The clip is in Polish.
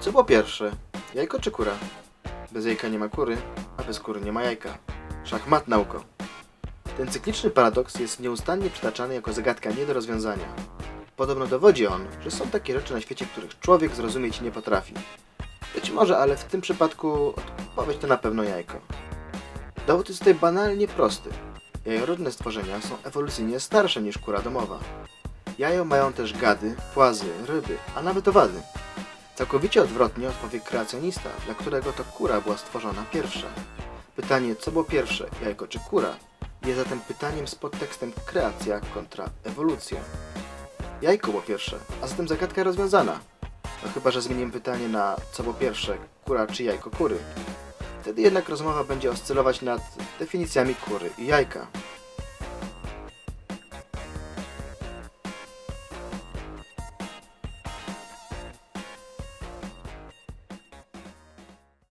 Co było pierwsze? Jajko czy kura? Bez jajka nie ma kury, a bez kury nie ma jajka. Szachmat nauko. Ten cykliczny paradoks jest nieustannie przytaczany jako zagadka nie do rozwiązania. Podobno dowodzi on, że są takie rzeczy na świecie, których człowiek zrozumieć nie potrafi. Być może, ale w tym przypadku odpowiedź to na pewno jajko. Dowód jest tutaj banalnie prosty. Jajorodne stworzenia są ewolucyjnie starsze niż kura domowa. Jajo mają też gady, płazy, ryby, a nawet owady. Całkowicie odwrotnie odpowie kreacjonista, dla którego to kura była stworzona pierwsza. Pytanie, co było pierwsze, jajko czy kura, jest zatem pytaniem z podtekstem kreacja kontra ewolucja. Jajko było pierwsze, a zatem zagadka rozwiązana. No chyba, że zmienimy pytanie na co było pierwsze, kura czy jajko kury. Wtedy jednak rozmowa będzie oscylować nad definicjami kury i jajka.